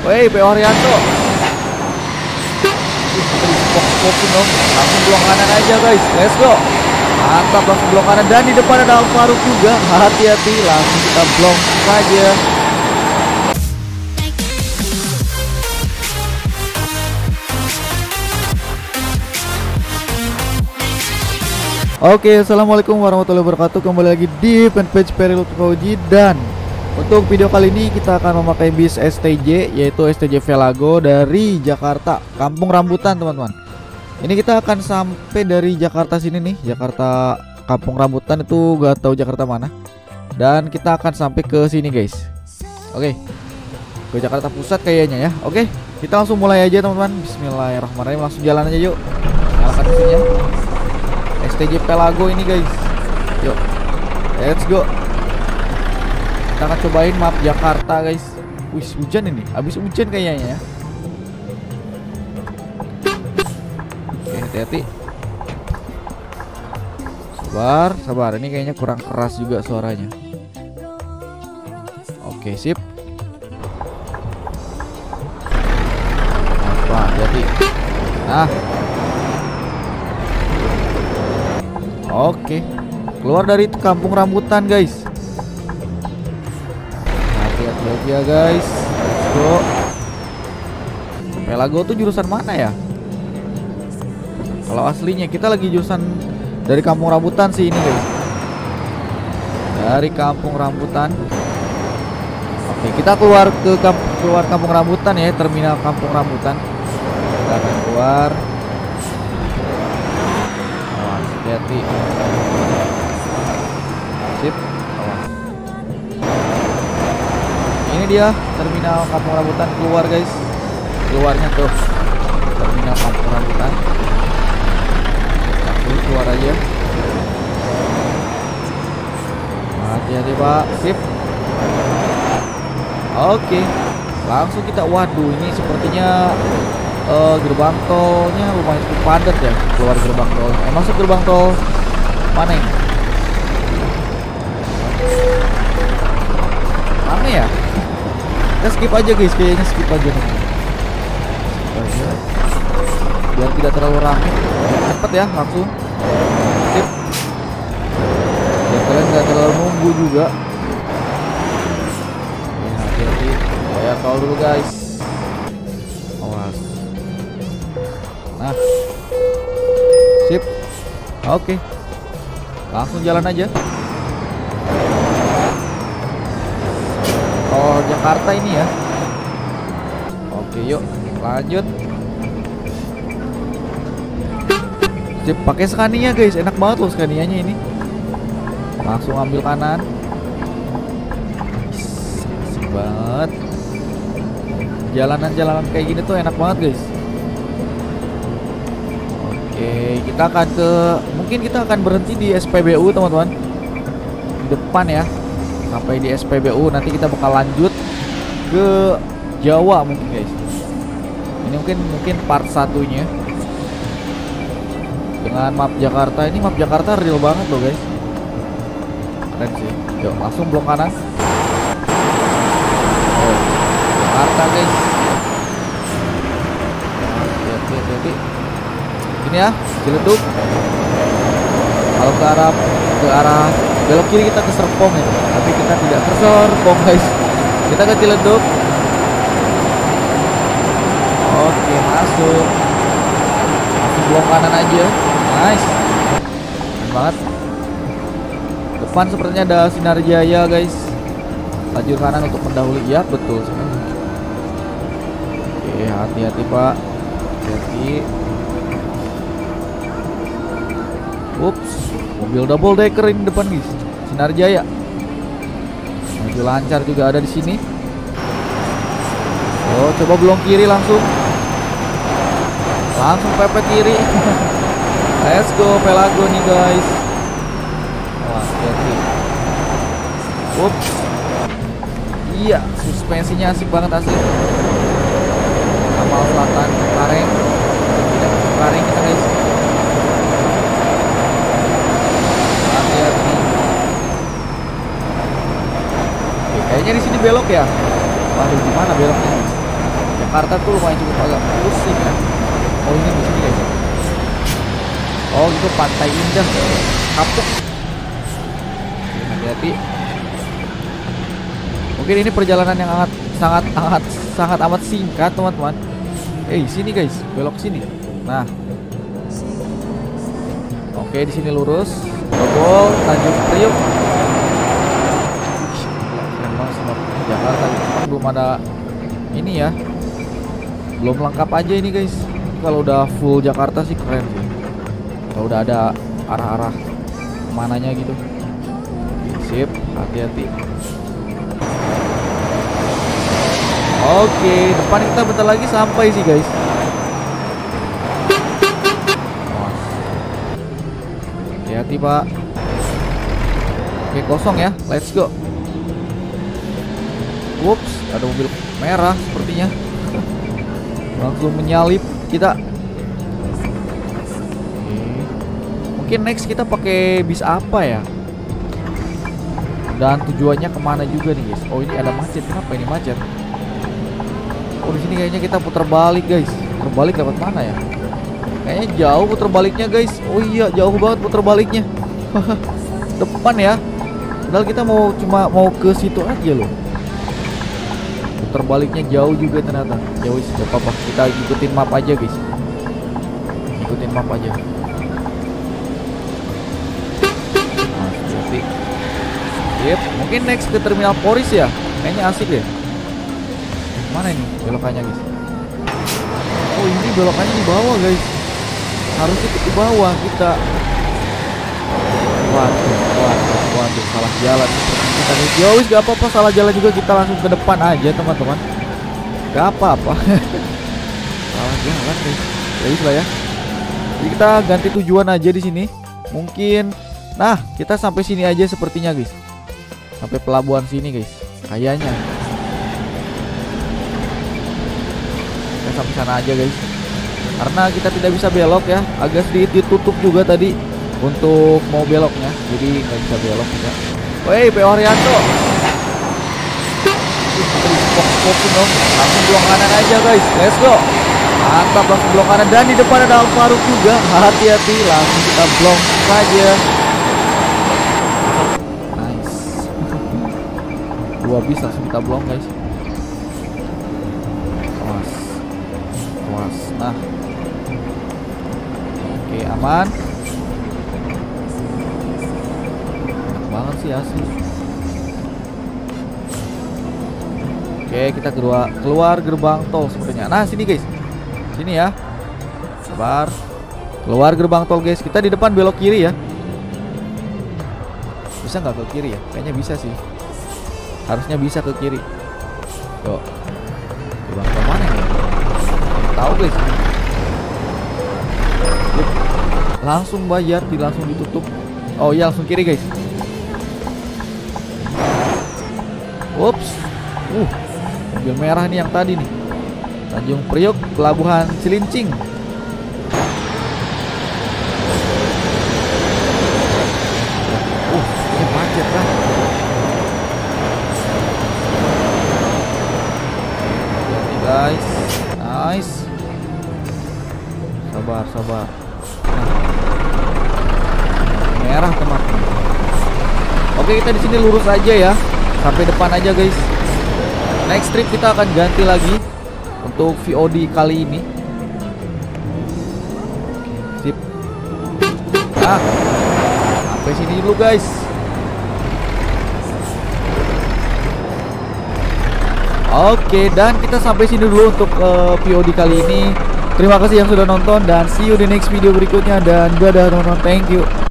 Woi, P. Haryanto. Fokus dong. Langsung blok kanan aja guys. Let's go. Mantap langsung blok kanan dan di depan ada Alvaro juga. Hati-hati langsung kita blok saja. Oke, assalamualaikum warahmatullahi wabarakatuh. Kembali lagi di fanpage Peril Koji dan untuk video kali ini kita akan memakai bis STJ yaitu STJ Velago dari Jakarta, Kampung Rambutan teman-teman. Ini kita akan sampai dari Jakarta sini nih, Jakarta Kampung Rambutan itu gak tahu Jakarta mana. Dan kita akan sampai ke sini guys. Oke, ke Jakarta Pusat kayaknya ya. Oke, kita langsung mulai aja teman-teman. Bismillahirrahmanirrahim. Langsung jalan aja yuk. Nyalakan mesinnya. STJ Pelago ini guys Yuk Let's go Kita akan cobain map Jakarta guys. Wih hujan ini. Abis hujan kayaknya ya. Oke hati-hati. Sabar Sabar. Ini kayaknya kurang keras juga suaranya. Oke sip. Apa? Hati-hati Nah Oke. Keluar dari kampung rambutan guys Aja ya guys. Let's go. Pelago tuh jurusan mana ya? Kalau aslinya kita lagi jurusan Dari kampung rambutan sih ini guys. Dari kampung rambutan. Oke kita keluar ke kamp keluar kampung rambutan ya Terminal kampung rambutan. Kita akan keluar. Hati-hati dia terminal kampung rambutan keluar guys keluarnya tuh terminal kampung rambutan Aku keluar aja hati-hati pak sip oke langsung kita waduh ini sepertinya uh, gerbang tolnya lumayan cukup padat ya keluar gerbang tol. Eh masuk gerbang tol mana ini? Ya? Kita skip aja guys, kayaknya skip aja nih. Skip aja. Biar tidak terlalu ramai. Cepet ya, langsung. Skip. Biar kalian nggak terlalu nunggu juga. Ya, hati-hati. Bayar tol dulu guys. Nah Sip Oke Langsung jalan aja Jakarta ini ya. Oke yuk. Lanjut. Pakai skaninya guys. Enak banget loh skanianya ini. Langsung ambil kanan. Asik banget. Jalanan-jalanan kayak gini tuh enak banget guys. Oke, kita akan ke mungkin kita akan berhenti di SPBU teman-teman. Depan ya. Sampai di SPBU nanti kita bakal lanjut ke Jawa mungkin guys. Ini mungkin mungkin part satunya. Dengan map Jakarta ini map Jakarta real banget loh guys. Keren sih. Yuk, langsung blok kanan. Oh, Jakarta guys. Hati-hati ini ya Ciledug kalau ke arah ke arah belok kiri kita ke Serpong ya tapi kita tidak ke Serpong guys kita ke Ciledug oke masuk. Masuk blok kanan aja. Nice. Keren banget. Depan sepertinya ada Sinar Jaya guys. Lajur kanan untuk mendahului. Ya betul. Oke hati-hati pak. Hati-hati. Ups, mobil double decker ini depan guys. Sinar Jaya. Mobil lancar juga ada di sini. Oh, coba belum kiri langsung. Langsung pepet kiri. Let's go Pelago nih guys. Wah, hati Ups. Iya, suspensinya asik banget asli. Kamal Selatan, Kareng. Tidak Kareng kita guys. Kayaknya di sini belok ya. Waduh, gimana beloknya? Jakarta tuh lumayan cukup agak pusing ya. Oh ini di sini guys oh itu pantai indah. Kapuk. Hati-hati. Mungkin ini perjalanan yang sangat sangat sangat sangat amat singkat teman-teman. Eh sini guys. Belok sini. Nah. Oke di sini lurus. Dobol Tanjung Priuk keren banget sama Jakarta belum ada ini ya. Belum lengkap aja ini guys. Kalau udah full Jakarta sih keren sih. Kalau udah ada arah-arah mananya gitu. Sip hati-hati. Oke depan kita bentar lagi sampai sih guys. Hati-hati pak. Oke kosong ya. Let's go. Whoops, ada mobil merah sepertinya. Langsung menyalip kita. Mungkin next kita pakai bis apa ya? Dan tujuannya ke mana juga nih guys? Oh ini ada macet. Kenapa ini macet? Oh di sini kayaknya kita putar balik guys. Putar balik lewat mana ya? Kayaknya jauh putar baliknya guys. Oh iya jauh banget putar baliknya. Depan ya. Padahal kita mau cuma mau ke situ aja loh putar baliknya jauh juga ternyata jauh sih apa-apa kita ikutin map aja guys ikutin map aja Yep, mungkin next ke terminal Poris ya. Kayaknya asik deh. Mana ini belokannya, guys? Oh, ini belokannya di bawah, guys. Harusnya ke bawah kita. Waduh, waduh, waduh, salah jalan. Kita ya wis gak apa-apa salah jalan juga kita langsung ke depan aja, teman-teman. Gak apa-apa. salah jalan, guys. Ya wis lah ya. Jadi kita ganti tujuan aja di sini. Mungkin Nah, kita sampai sini aja sepertinya, guys sampai pelabuhan sini guys kayaknya kita sampai sana aja guys karena kita tidak bisa belok ya agak sedikit ditutup juga tadi untuk mau beloknya jadi nggak bisa belok juga. Woi P Haryanto. Dong. Langsung belok kanan aja guys. Let's go. Mantap langsung belok kanan. Dan di depan ada Alfaruk juga. Hati-hati langsung kita blok saja. Dua bis langsung kita blong guys. Awas awas nah. Oke aman sih asli. Oke kita kedua keluar gerbang tol sepertinya. Nah sini guys. Sini ya. Sabar. Keluar gerbang tol guys. Kita di depan belok kiri ya. Bisa nggak ke kiri ya? Kayaknya bisa sih. Harusnya bisa ke kiri. Tuh coba ke mana ya tahu guys. Langsung bayar langsung ditutup. Oh iya langsung kiri guys Ups uh mobil merah nih yang tadi nih. Tanjung Priok Pelabuhan Cilincing. Uh ini macet lah. Guys. Nice. Sabar sabar. Nah. merah teman oke kita di sini lurus aja ya sampai depan aja guys next trip kita akan ganti lagi untuk VOD kali ini sip nah sampai sini dulu guys Oke, dan kita sampai sini dulu untuk uh, eh, POD kali ini. Terima kasih yang sudah nonton dan see you di next video berikutnya dan dadah teman-teman. Thank you.